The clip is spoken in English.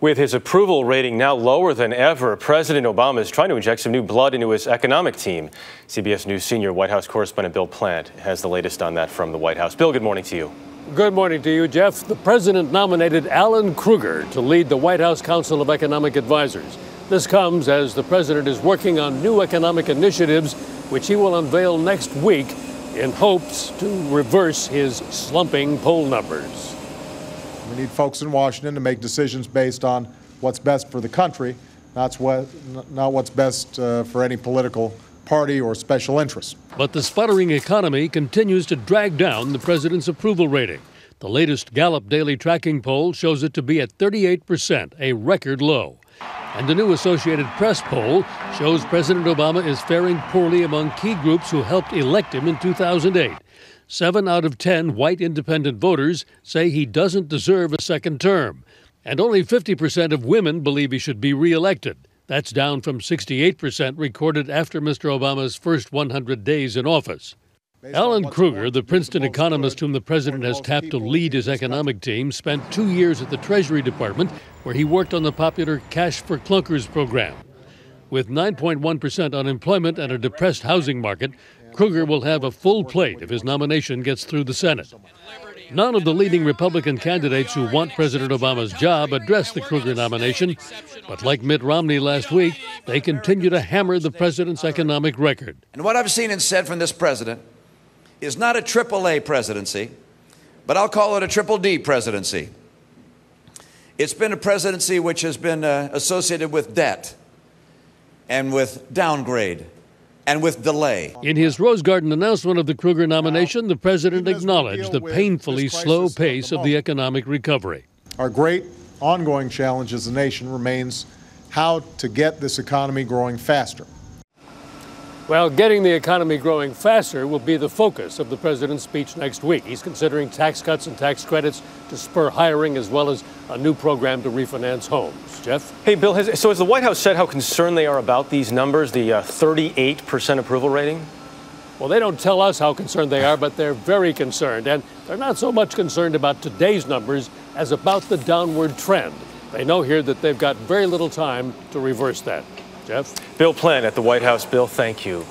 With his approval rating now lower than ever, President Obama is trying to inject some new blood into his economic team. CBS News senior White House correspondent Bill Plante has the latest on that from the White House. Bill, good morning to you. Good morning to you, Jeff. The president nominated Alan Krueger to lead the White House Council of Economic Advisors. This comes as the president is working on new economic initiatives, which he will unveil next week in hopes to reverse his slumping poll numbers. We need folks in Washington to make decisions based on what's best for the country, not, what, not what's best uh, for any political party or special interest. But the sputtering economy continues to drag down the president's approval rating. The latest Gallup daily tracking poll shows it to be at 38%, a record low. And the new Associated Press poll shows President Obama is faring poorly among key groups who helped elect him in 2008. Seven out of ten white independent voters say he doesn't deserve a second term, and only 50% of women believe he should be reelected. That's down from 68% recorded after Mr. Obama's first 100 days in office. Alan Krueger, the Princeton economist whom the president has tapped to lead his economic team, spent two years at the Treasury Department, where he worked on the popular Cash for Clunkers program. With 9.1% unemployment and a depressed housing market, Krueger will have a full plate if his nomination gets through the Senate. None of the leading Republican candidates who want President Obama's job address the Krueger nomination, but like Mitt Romney last week, they continue to hammer the president's economic record. And what I've seen and said from this president is not a triple A presidency, but I'll call it a triple D presidency. It's been a presidency which has been uh, associated with debt and with downgrade and with delay. In his Rose Garden announcement of the Krueger nomination, the president acknowledged the painfully slow pace of the economic recovery. Our great ongoing challenge as a nation remains how to get this economy growing faster. Well, getting the economy growing faster will be the focus of the president's speech next week. He's considering tax cuts and tax credits to spur hiring as well as a new program to refinance homes. Jeff? Hey, Bill, has, so has the White House said how concerned they are about these numbers, the uh, 38% approval rating? Well, they don't tell us how concerned they are, but they're very concerned. And they're not so much concerned about today's numbers as about the downward trend. They know here that they've got very little time to reverse that. Jeff? Bill Plante at the White House. Bill, thank you.